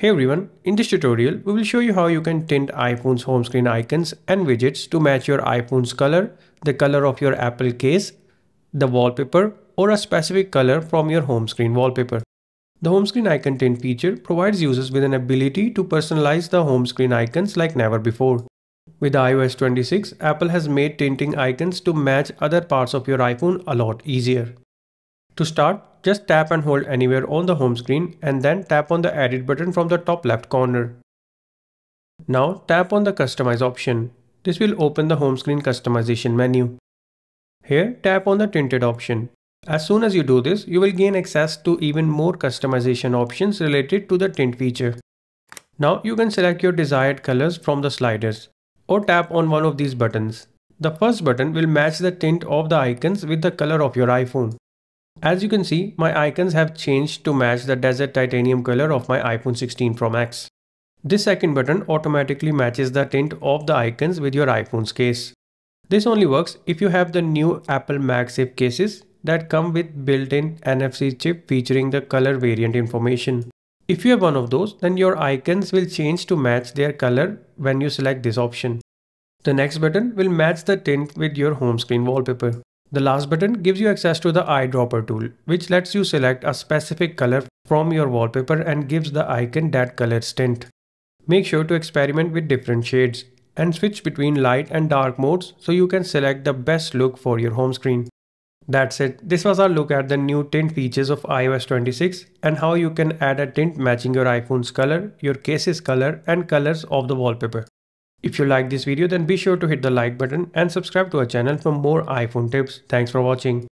Hey everyone, in this tutorial, we will show you how you can tint iPhone's home screen icons and widgets to match your iPhone's color, the color of your Apple case, the wallpaper, or a specific color from your home screen wallpaper. The home screen icon tint feature provides users with an ability to personalize the home screen icons like never before. With iOS 26, Apple has made tinting icons to match other parts of your iPhone a lot easier. To start, just tap and hold anywhere on the home screen and then tap on the edit button from the top left corner. Now tap on the customize option. This will open the home screen customization menu. Here tap on the tinted option. As soon as you do this, you will gain access to even more customization options related to the tint feature. Now you can select your desired colors from the sliders or tap on one of these buttons. The first button will match the tint of the icons with the color of your iPhone. As you can see, my icons have changed to match the desert titanium color of my iPhone 16 Pro Max. This second button automatically matches the tint of the icons with your iPhone's case. This only works if you have the new Apple MagSafe cases that come with built-in NFC chip featuring the color variant information. If you have one of those, then your icons will change to match their color when you select this option. The next button will match the tint with your home screen wallpaper. The last button gives you access to the eyedropper tool, which lets you select a specific color from your wallpaper and gives the icon that color's tint. Make sure to experiment with different shades and switch between light and dark modes so you can select the best look for your home screen. That's it. This was our look at the new tint features of iOS 26 and how you can add a tint matching your iPhone's color, your case's color and colors of the wallpaper. If you like this video then be sure to hit the like button and subscribe to our channel for more iPhone tips. Thanks for watching.